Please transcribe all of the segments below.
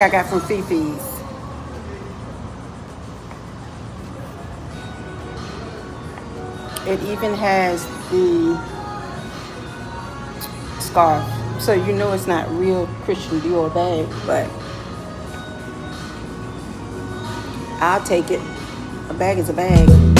I got from Fifi's. It even has the scarf. So you know it's not real Christian Dior bag, but I'll take it. A bag is a bag.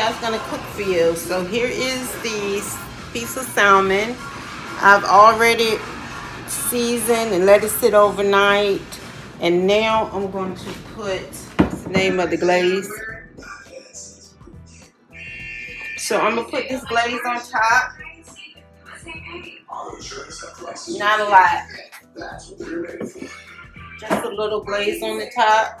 I was gonna cook for you. So here is the piece of salmon. I've already seasoned and let it sit overnight. And now I'm going to put the name of the glaze. So I'm gonna put this glaze on top. Not a lot. Just a little glaze on the top.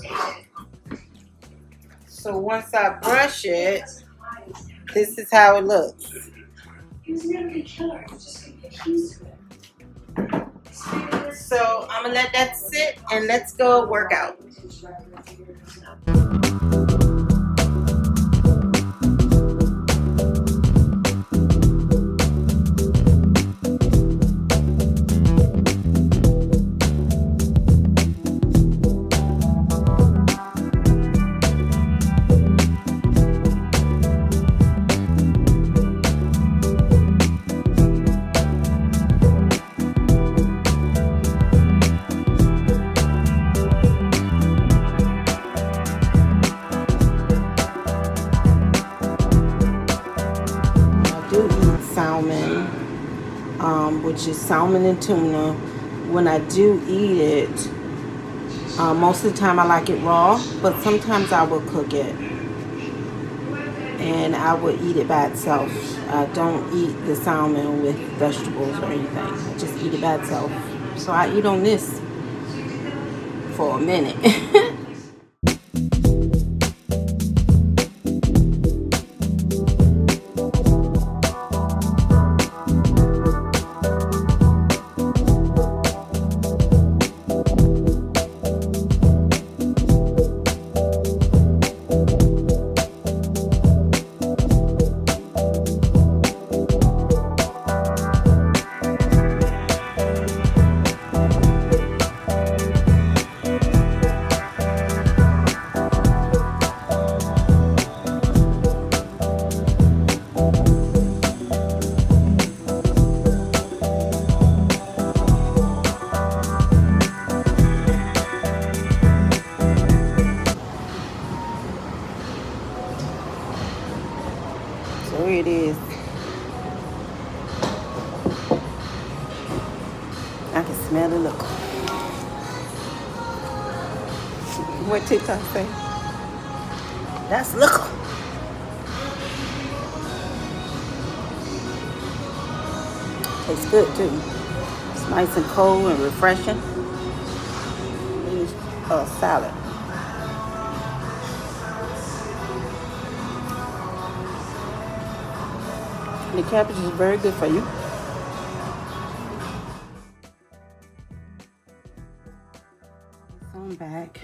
So once I brush it, this is how it looks. So I'm gonna let that sit and let's go work out. Which is salmon and tuna. When I do eat it, uh, most of the time I like it raw, but sometimes I will cook it. And I will eat it by itself. I don't eat the salmon with vegetables or anything. I just eat it by itself. So I eat on this for a minute. So here it is. I can smell it. Look. What TikTok say? That's look. Tastes good too. It's nice and cold and refreshing. A salad. The cabbage is very good for you. I'm back.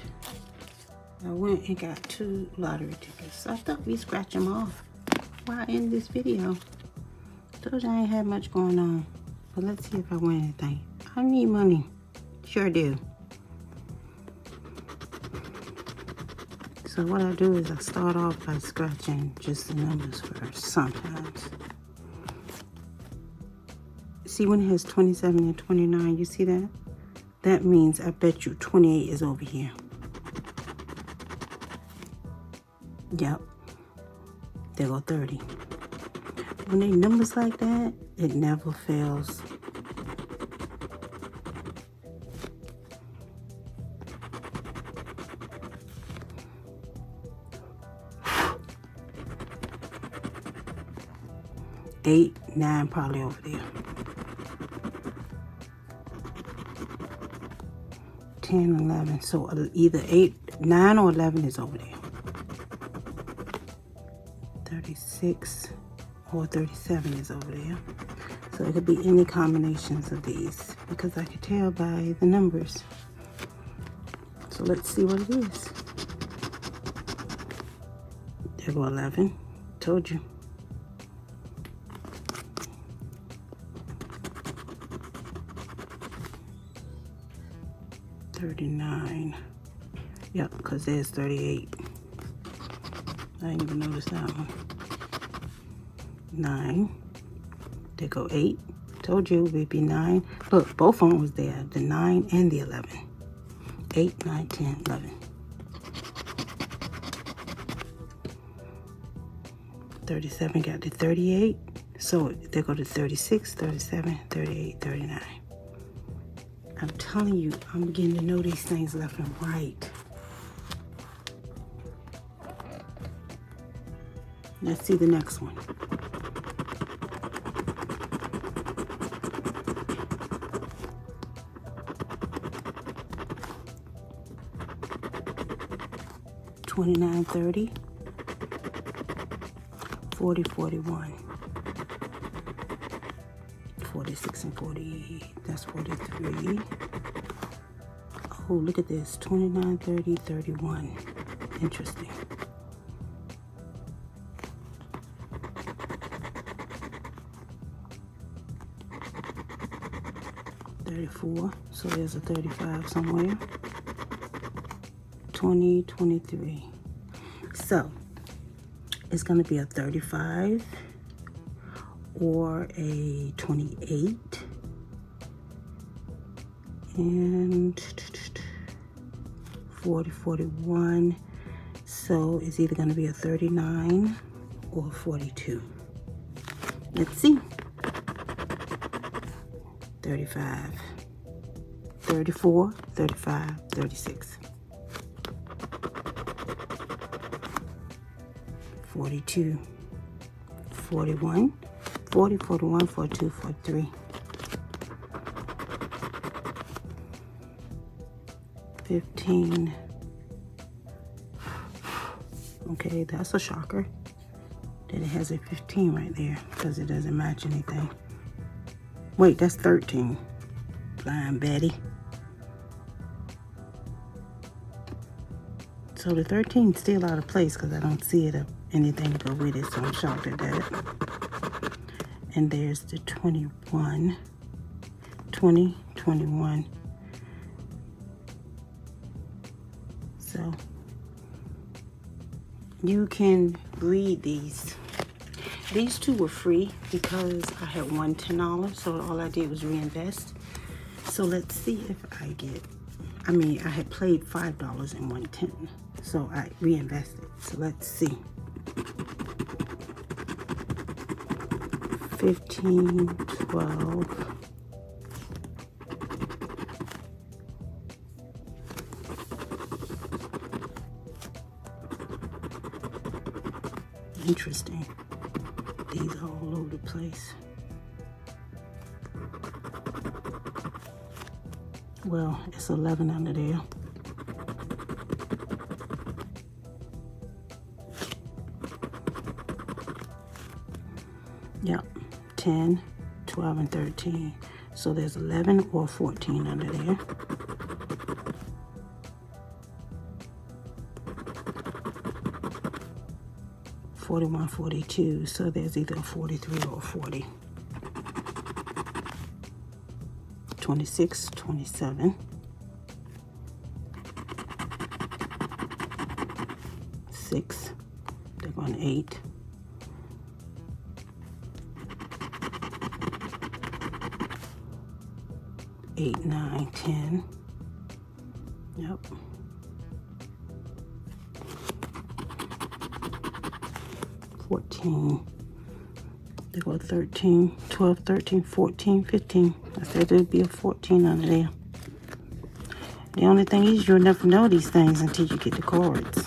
I went and got two lottery tickets. I thought we scratch them off. Why in this video? Told you I ain't had much going on. But let's see if I win anything. I need money. Sure do. So what I do is I start off by scratching just the numbers first sometimes. See when it has 27 and 29, you see that? That means I bet you 28 is over here. Yep. There go 30. When they numbers like that, it never fails. 8, 9 probably over there. 10, 11. So either 8, 9 or 11 is over there. 36 or 37 is over there. So it could be any combinations of these because I could tell by the numbers. So let's see what it is. There go 11. Told you. Thirty-nine. Yep, because there's thirty-eight. I didn't even notice that one. Nine. There go eight. Told you would be nine. Look, both of them was there. The nine and the 11. Eight, nine, 10, 11. 37 got to 38. So they go to 36, 37, 38, 39. I'm telling you, I'm beginning to know these things left and right. Let's see the next one. Twenty-nine thirty. 40, 41. 46 and 48. That's 43. Oh, look at this. 29, 30, 31. Interesting. Thirty-four, so there's a thirty-five somewhere. Twenty, twenty-three. So it's going to be a 35 or a 28 and 40 41 so it's either going to be a 39 or 42 let's see. 35 34 35 36 42, 41, 40, 41, 42, 43. 15. Okay, that's a shocker. That it has a 15 right there because it doesn't match anything. Wait, that's 13. Blind Betty. So the 13 is still out of place because I don't see it up anything to go with it, so I'm shocked at that. And there's the 21, 20, 21. So you can read these. These two were free because I had one $10, so all I did was reinvest. So let's see if I get, I mean, I had played $5 and one 10 so I reinvested. So let's see. 15, 12, Interesting. These are all over the place. Well, it's 11 under there. Yep, 10, 12, and 13. So there's 11 or 14 under there. Forty-one, forty-two. So there's either a forty-three or a forty. Twenty-six, twenty-seven. Six. They're going eight. Eight, nine, ten. Yep. Fourteen. They go 13, 12, 13, 14, 15. I said there'd be a 14 under there. The only thing is you'll never know these things until you get the cards.